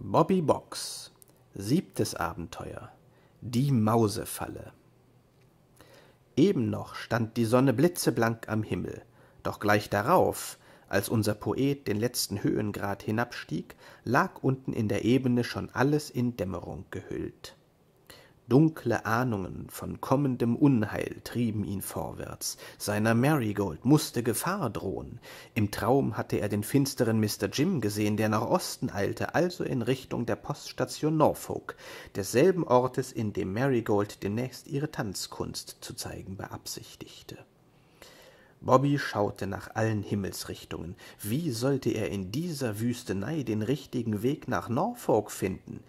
Bobby Box Siebtes Abenteuer Die Mausefalle Eben noch stand die Sonne blitzeblank am Himmel, doch gleich darauf, als unser Poet den letzten Höhengrad hinabstieg, lag unten in der Ebene schon alles in Dämmerung gehüllt. Dunkle Ahnungen von kommendem Unheil trieben ihn vorwärts. Seiner Marigold musste Gefahr drohen. Im Traum hatte er den finsteren Mr. Jim gesehen, der nach Osten eilte, also in Richtung der Poststation Norfolk, desselben Ortes, in dem Marigold demnächst ihre Tanzkunst zu zeigen beabsichtigte. Bobby schaute nach allen Himmelsrichtungen. Wie sollte er in dieser Wüstenei den richtigen Weg nach Norfolk finden?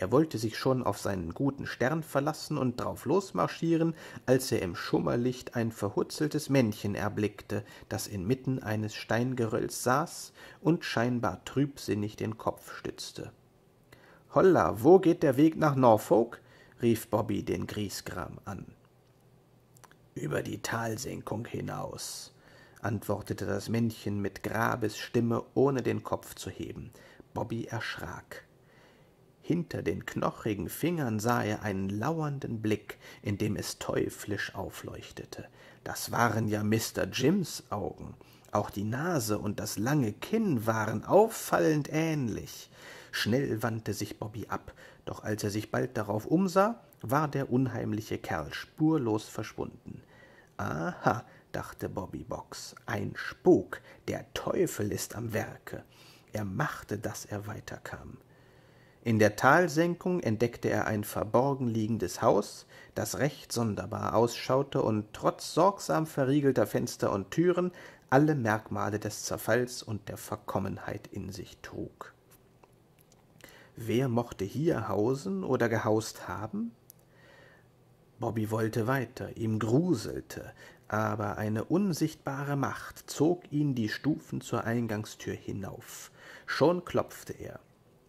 Er wollte sich schon auf seinen guten Stern verlassen und drauf losmarschieren, als er im Schummerlicht ein verhutzeltes Männchen erblickte, das inmitten eines Steingerölls saß und scheinbar trübsinnig den Kopf stützte. Holla, wo geht der Weg nach Norfolk? rief Bobby den Griesgram an. Über die Talsenkung hinaus, antwortete das Männchen mit Grabesstimme, ohne den Kopf zu heben. Bobby erschrak. Hinter den knochigen Fingern sah er einen lauernden Blick, in dem es teuflisch aufleuchtete. Das waren ja Mr. Jims Augen. Auch die Nase und das lange Kinn waren auffallend ähnlich. Schnell wandte sich Bobby ab, doch als er sich bald darauf umsah, war der unheimliche Kerl spurlos verschwunden. Aha, dachte Bobby Box, ein Spuk, der Teufel ist am Werke. Er machte, dass er weiterkam. In der Talsenkung entdeckte er ein verborgen liegendes Haus, das recht sonderbar ausschaute und trotz sorgsam verriegelter Fenster und Türen alle Merkmale des Zerfalls und der Verkommenheit in sich trug. Wer mochte hier hausen oder gehaust haben? Bobby wollte weiter, ihm gruselte, aber eine unsichtbare Macht zog ihn die Stufen zur Eingangstür hinauf. Schon klopfte er.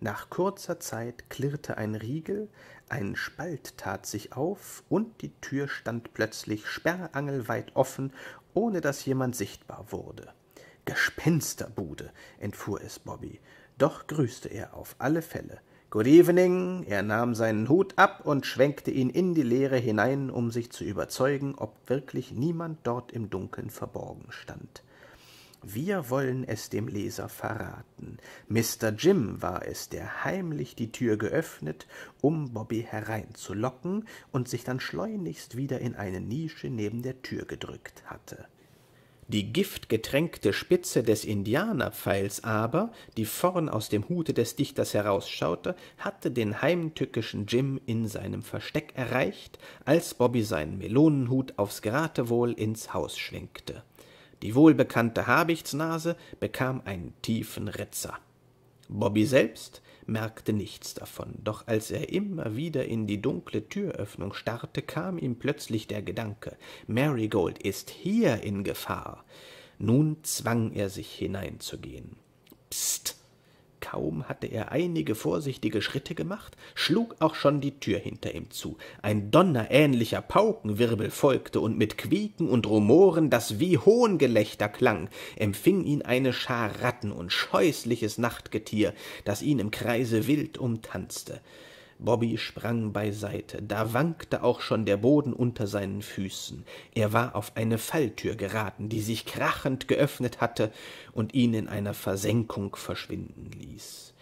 Nach kurzer Zeit klirrte ein Riegel, ein Spalt tat sich auf, und die Tür stand plötzlich sperrangelweit offen, ohne dass jemand sichtbar wurde. Gespensterbude, entfuhr es Bobby, doch grüßte er auf alle Fälle. Good evening. Er nahm seinen Hut ab und schwenkte ihn in die Leere hinein, um sich zu überzeugen, ob wirklich niemand dort im Dunkeln verborgen stand. Wir wollen es dem Leser verraten. Mr. Jim war es, der heimlich die Tür geöffnet, um Bobby hereinzulocken und sich dann schleunigst wieder in eine Nische neben der Tür gedrückt hatte. Die giftgetränkte Spitze des Indianerpfeils aber, die vorn aus dem Hute des Dichters herausschaute, hatte den heimtückischen Jim in seinem Versteck erreicht, als Bobby seinen Melonenhut aufs Geratewohl ins Haus schwenkte. Die wohlbekannte Habichtsnase bekam einen tiefen Ritzer. Bobby selbst merkte nichts davon, doch als er immer wieder in die dunkle Türöffnung starrte, kam ihm plötzlich der Gedanke, Marigold ist hier in Gefahr. Nun zwang er sich hineinzugehen. Psst, Kaum hatte er einige vorsichtige Schritte gemacht, schlug auch schon die Tür hinter ihm zu. Ein donnerähnlicher Paukenwirbel folgte, und mit Quieken und Rumoren, das wie Hohngelächter klang, empfing ihn eine Schar Ratten und scheußliches Nachtgetier, das ihn im Kreise wild umtanzte. Bobby sprang beiseite, da wankte auch schon der Boden unter seinen Füßen. Er war auf eine Falltür geraten, die sich krachend geöffnet hatte und ihn in einer Versenkung verschwinden ließ.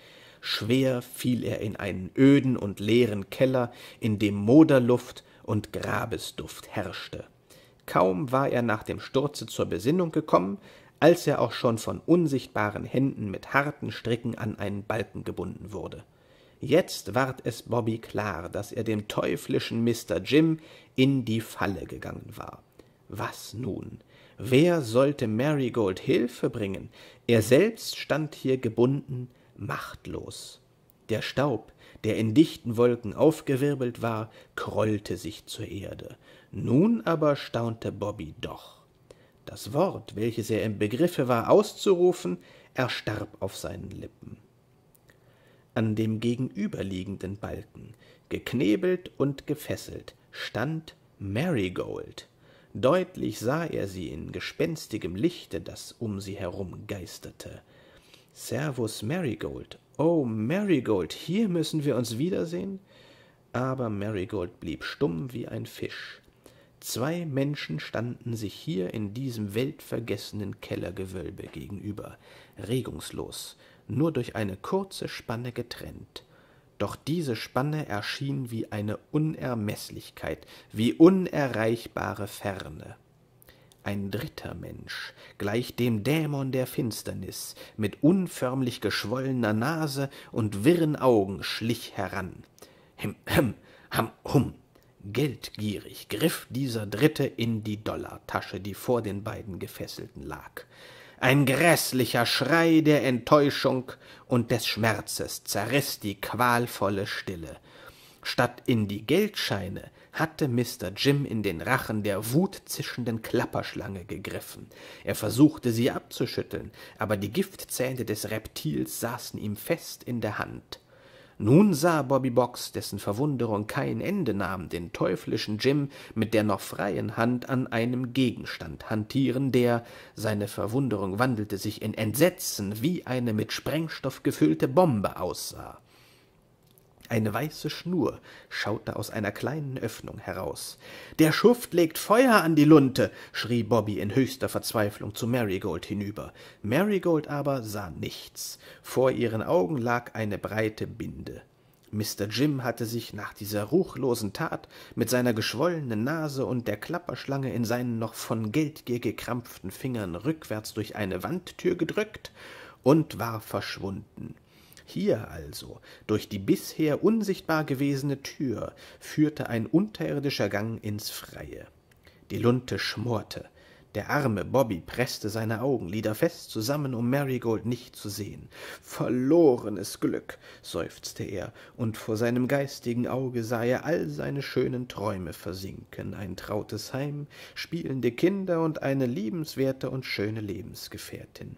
Schwer fiel er in einen öden und leeren Keller, in dem Moderluft und Grabesduft herrschte. Kaum war er nach dem Sturze zur Besinnung gekommen, als er auch schon von unsichtbaren Händen mit harten Stricken an einen Balken gebunden wurde. Jetzt ward es Bobby klar, dass er dem teuflischen Mr. Jim in die Falle gegangen war. Was nun? Wer sollte Marigold Hilfe bringen? Er selbst stand hier gebunden, machtlos. Der Staub, der in dichten Wolken aufgewirbelt war, krollte sich zur Erde. Nun aber staunte Bobby doch. Das Wort, welches er im Begriffe war auszurufen, erstarb auf seinen Lippen an dem gegenüberliegenden Balken, geknebelt und gefesselt, stand Marigold. Deutlich sah er sie in gespenstigem Lichte, das um sie herum geisterte. Servus Marigold, Oh, Marigold, hier müssen wir uns wiedersehen? Aber Marigold blieb stumm wie ein Fisch. Zwei Menschen standen sich hier in diesem weltvergessenen Kellergewölbe gegenüber, regungslos, nur durch eine kurze Spanne getrennt. Doch diese Spanne erschien wie eine Unermeßlichkeit, wie unerreichbare Ferne. Ein dritter Mensch, gleich dem Dämon der Finsternis, mit unförmlich geschwollener Nase und wirren Augen schlich heran. Him, hem, ham, hum. Geldgierig griff dieser Dritte in die Dollartasche, die vor den beiden Gefesselten lag. Ein gräßlicher Schrei der Enttäuschung und des Schmerzes zerriß die qualvolle Stille. Statt in die Geldscheine hatte Mr. Jim in den Rachen der wutzischenden Klapperschlange gegriffen. Er versuchte sie abzuschütteln, aber die Giftzähne des Reptils saßen ihm fest in der Hand. Nun sah Bobby Box, dessen Verwunderung kein Ende nahm, den teuflischen Jim mit der noch freien Hand an einem Gegenstand hantieren, der, seine Verwunderung wandelte sich in Entsetzen, wie eine mit Sprengstoff gefüllte Bombe aussah. Eine weiße Schnur schaute aus einer kleinen Öffnung heraus. Der Schuft legt Feuer an die Lunte, schrie Bobby in höchster Verzweiflung zu Marigold hinüber. Marigold aber sah nichts. Vor ihren Augen lag eine breite Binde. Mr. Jim hatte sich nach dieser ruchlosen Tat mit seiner geschwollenen Nase und der Klapperschlange in seinen noch von Geldgier gekrampften Fingern rückwärts durch eine Wandtür gedrückt und war verschwunden. Hier also, durch die bisher unsichtbar gewesene Tür, führte ein unterirdischer Gang ins Freie. Die Lunte schmorte. Der arme Bobby presste seine Augenlider fest zusammen, um Marigold nicht zu sehen. Verlorenes Glück, seufzte er, und vor seinem geistigen Auge sah er all seine schönen Träume versinken, ein trautes Heim, spielende Kinder und eine liebenswerte und schöne Lebensgefährtin.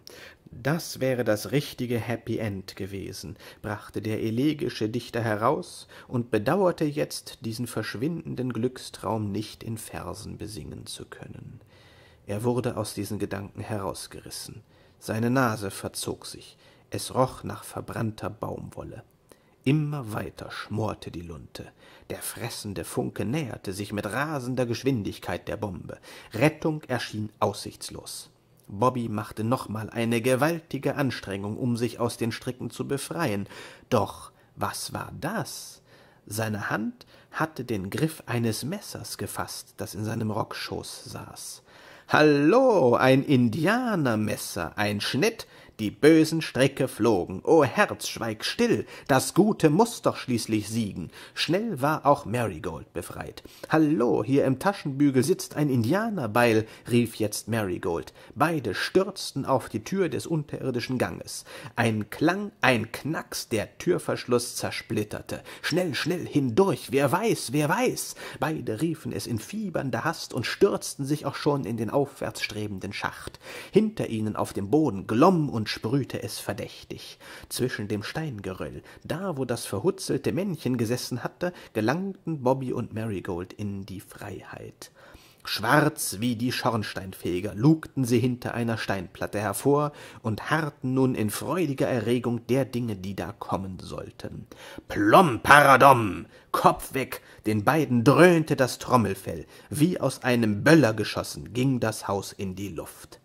Das wäre das richtige Happy End gewesen, brachte der elegische Dichter heraus und bedauerte jetzt, diesen verschwindenden Glückstraum nicht in Versen besingen zu können. Er wurde aus diesen Gedanken herausgerissen. Seine Nase verzog sich, es roch nach verbrannter Baumwolle. Immer weiter schmorte die Lunte. Der fressende Funke näherte sich mit rasender Geschwindigkeit der Bombe. Rettung erschien aussichtslos. Bobby machte nochmal eine gewaltige Anstrengung, um sich aus den Stricken zu befreien. Doch was war das? Seine Hand hatte den Griff eines Messers gefasst, das in seinem Rockschoß saß. Hallo, ein Indianermesser, ein Schnitt, die bösen Stricke flogen. O Herz, schweig still, das Gute muss doch schließlich siegen. Schnell war auch Marigold befreit. Hallo, hier im Taschenbügel sitzt ein Indianerbeil, rief jetzt Marigold. Beide stürzten auf die Tür des unterirdischen Ganges. Ein Klang, ein Knacks, der Türverschluss zersplitterte. Schnell, schnell hindurch, wer weiß, wer weiß. Beide riefen es in fiebernder Hast und stürzten sich auch schon in den aufwärts strebenden Schacht. Hinter ihnen auf dem Boden glomm und sprühte es verdächtig. Zwischen dem Steingeröll, da wo das verhutzelte Männchen gesessen hatte, gelangten Bobby und Marigold in die Freiheit. Schwarz wie die Schornsteinfeger lugten sie hinter einer Steinplatte hervor und harrten nun in freudiger Erregung der Dinge, die da kommen sollten. Plom paradom! Kopf weg! Den beiden dröhnte das Trommelfell. Wie aus einem Böller geschossen ging das Haus in die Luft.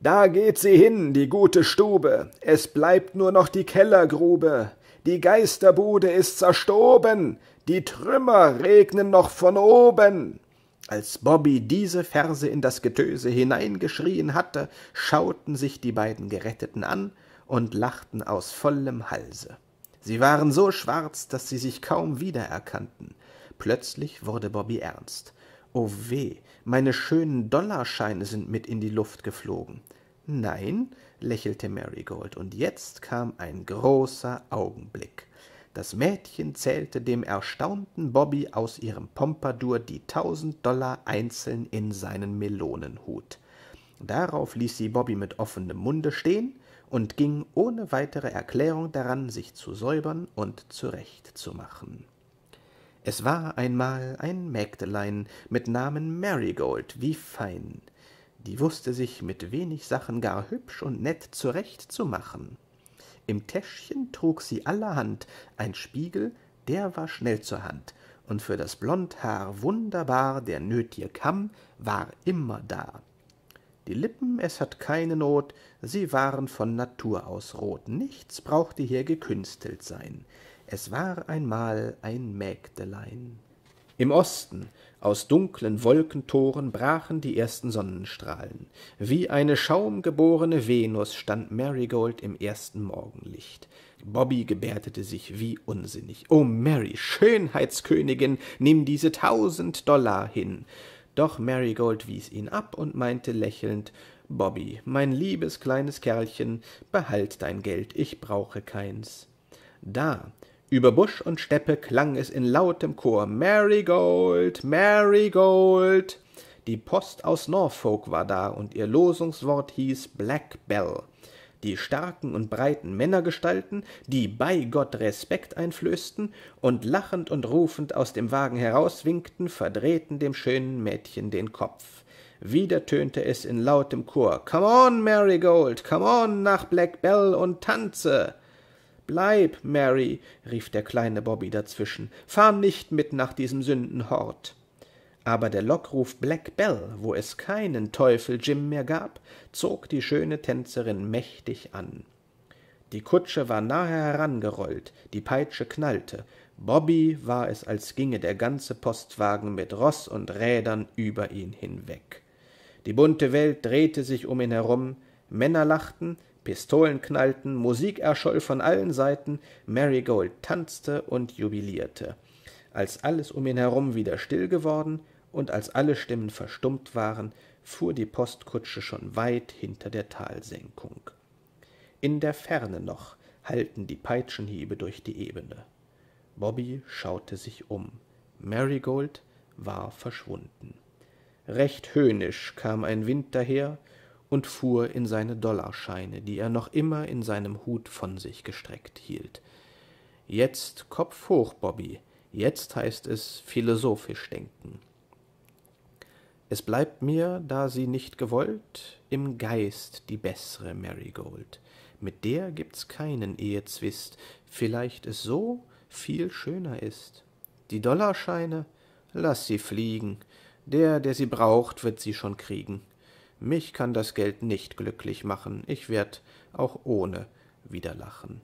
Da geht sie hin, die gute Stube, es bleibt nur noch die Kellergrube, die Geisterbude ist zerstoben, die Trümmer regnen noch von oben. Als Bobby diese Verse in das Getöse hineingeschrien hatte, schauten sich die beiden Geretteten an und lachten aus vollem Halse. Sie waren so schwarz, dass sie sich kaum wiedererkannten. Plötzlich wurde Bobby ernst. Oh weh, meine schönen Dollarscheine sind mit in die Luft geflogen. Nein, lächelte Marigold, und jetzt kam ein großer Augenblick. Das Mädchen zählte dem erstaunten Bobby aus ihrem Pompadour die tausend Dollar einzeln in seinen Melonenhut. Darauf ließ sie Bobby mit offenem Munde stehen und ging ohne weitere Erklärung daran, sich zu säubern und zurechtzumachen. Es war einmal ein Mägdelein mit Namen Marigold, wie fein. Die wusste sich mit wenig Sachen gar hübsch und nett zurechtzumachen. Im Täschchen trug sie allerhand, ein Spiegel, der war schnell zur Hand, und für das Blondhaar wunderbar, der nötige Kamm war immer da. Die Lippen, es hat keine Not, sie waren von Natur aus rot, nichts brauchte hier gekünstelt sein, es war einmal ein Mägdelein. Im Osten, aus dunklen Wolkentoren, brachen die ersten Sonnenstrahlen. Wie eine schaumgeborene Venus stand Marigold im ersten Morgenlicht. Bobby gebärdete sich wie unsinnig. O Mary, Schönheitskönigin, nimm diese tausend Dollar hin. Doch Marigold wies ihn ab und meinte lächelnd Bobby, mein liebes kleines Kerlchen, behalt dein Geld, ich brauche keins. Da, über Busch und Steppe klang es in lautem Chor Marigold, Marigold. Die Post aus Norfolk war da, und ihr Losungswort hieß Black Bell die starken und breiten Männergestalten, die bei Gott Respekt einflößten und lachend und rufend aus dem Wagen herauswinkten, verdrehten dem schönen Mädchen den Kopf. Wieder tönte es in lautem Chor Come on, Marigold, come on nach Black Bell und tanze. Bleib, Mary, rief der kleine Bobby dazwischen, fahr nicht mit nach diesem Sündenhort aber der Lockruf Black Bell, wo es keinen Teufel Jim mehr gab, zog die schöne Tänzerin mächtig an. Die Kutsche war nahe herangerollt, die Peitsche knallte, Bobby war es, als ginge der ganze Postwagen mit Roß und Rädern über ihn hinweg. Die bunte Welt drehte sich um ihn herum, Männer lachten, Pistolen knallten, Musik erscholl von allen Seiten, Marigold tanzte und jubilierte. Als alles um ihn herum wieder still geworden, und als alle Stimmen verstummt waren, fuhr die Postkutsche schon weit hinter der Talsenkung. In der Ferne noch hallten die Peitschenhiebe durch die Ebene. Bobby schaute sich um. Marigold war verschwunden. Recht höhnisch kam ein Wind daher und fuhr in seine Dollarscheine, die er noch immer in seinem Hut von sich gestreckt hielt. Jetzt Kopf hoch, Bobby, jetzt heißt es philosophisch denken. Es bleibt mir, da sie nicht gewollt, im Geist die bessere Marigold. Mit der gibt's keinen Ehezwist, vielleicht es so viel schöner ist. Die Dollarscheine, lass sie fliegen, der, der sie braucht, wird sie schon kriegen. Mich kann das Geld nicht glücklich machen, ich werd auch ohne wieder lachen.